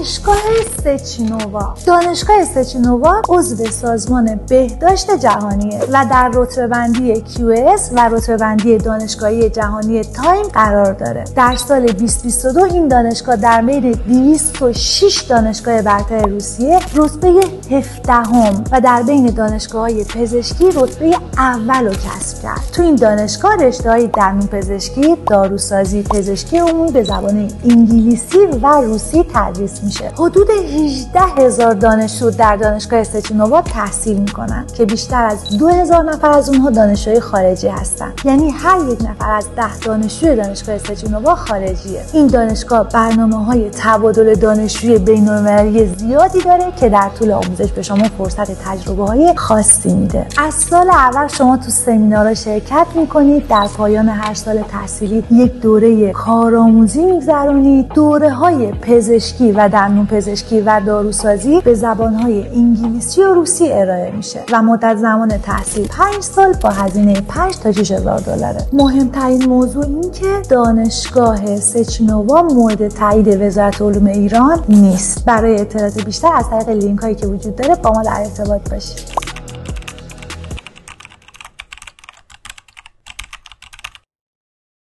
دانشگاه سچینووا دانشگاه سچینووا عضو سازمان بهداشت جهانیه و در رتبه بندی QS و رتبه بندی دانشگاهی جهانی تایم قرار داره. در سال 2022 این دانشگاه در بین 206 دانشگاه برتر روسیه رتبه 17 هم و در بین دانشگاه های پزشکی رتبه اول رو کسب کرد. تو این دانشگاه رشته های پزشکی داروسازی پزشکی عمومی به زبان انگلیسی و روسی تدریس میشه. حدود 18 هزار دانشجو در دانشگاه استچینووا تحصیل می‌کنن که بیشتر از 2000 نفر از اونها دانشجوی خارجی هستن. یعنی هر یک نفر از 10 دانشجوی دانشگاه استچینووا خارجیه. این دانشگاه برنامه های تبادل دانشجوی بین زیادی داره که در طول آموزش به شما فرصت تجربه های خاصی میده. از سال اول شما تو سمینارها شرکت می‌کنید در پایان هر سال تحصیلی یک دوره کارآموزی میگذرونید. دوره های پزشکی و درمون پزشکی و داروسازی به زبان های انگلیسی و روسی ارائه میشه و مدت زمان تحصیل 5 سال با هزینه 5 تا 6 هزار دلاره. مهمترین موضوع این که دانشگاه سچنووا مورد تایید وزارت علوم ایران نیست. برای اطلاعات بیشتر از طریق لینک هایی که وجود داره با ما در ارتباط باشید.